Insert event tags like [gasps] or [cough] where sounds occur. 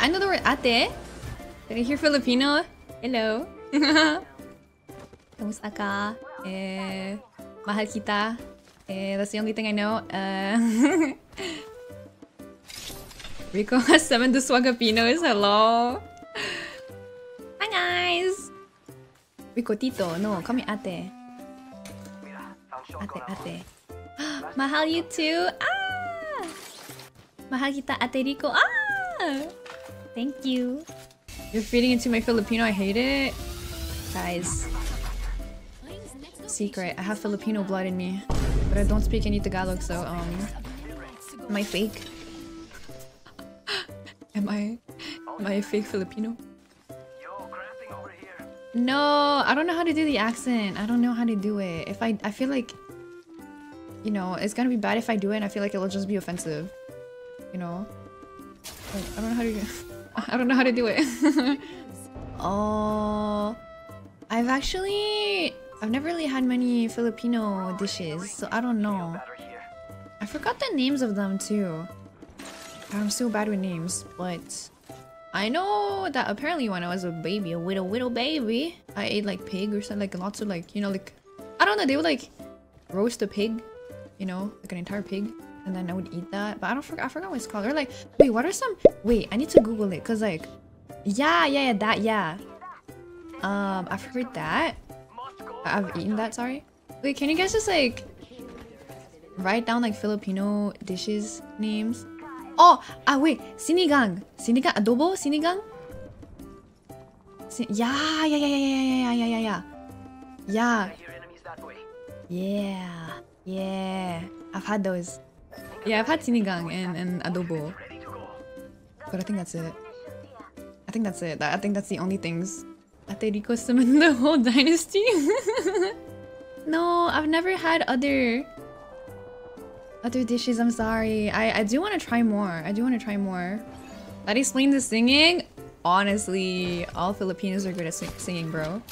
I know the word ate. Did I hear Filipino? Hello. [laughs] Kamusta ka? Eh, mahal kita. Eh, that's the only thing I know. Uh, [laughs] Riko has seven to Swagapinos. Hello. Hi guys. Riko Tito. No, call me ate. Ate, ate. [gasps] Mahal you too. Ah! Mahal kita ate Riko. Ah! Thank you. You're feeding into my Filipino. I hate it. Guys. Secret. I have Filipino blood in me. But I don't speak any Tagalog, so, um... Am I fake? [gasps] am I... Am I a fake Filipino? No, I don't know how to do the accent. I don't know how to do it. If I... I feel like... You know, it's gonna be bad if I do it and I feel like it'll just be offensive. You know? Like, I don't know how to... [laughs] I don't know how to do it. oh... [laughs] I've actually... I've never really had many Filipino dishes, so I don't know. I forgot the names of them too. I'm so bad with names, but I know that apparently when I was a baby, a little little baby, I ate like pig or something, like lots of like, you know, like I don't know, they would like roast a pig, you know, like an entire pig, and then I would eat that. But I don't forget, I forgot what it's called. Or like, wait, what are some? Wait, I need to Google it, cause like, yeah, yeah, yeah, that, yeah. Um, I've heard that. I've eaten that, sorry. Wait, can you guys just like write down like Filipino dishes names? Oh, ah wait, sinigang. Sinigang, adobo, sinigang? Sin yeah, yeah, yeah, yeah, yeah, yeah, yeah, yeah, yeah. Yeah. Yeah. Yeah. I've had those. Yeah, I've had sinigang and, and adobo. But I think that's it. I think that's it. I think that's the only things Ate Riko summoned [laughs] the whole dynasty? [laughs] no, I've never had other other dishes. I'm sorry. I, I do want to try more. I do want to try more. That explains the singing. Honestly, all Filipinos are good at sing singing, bro.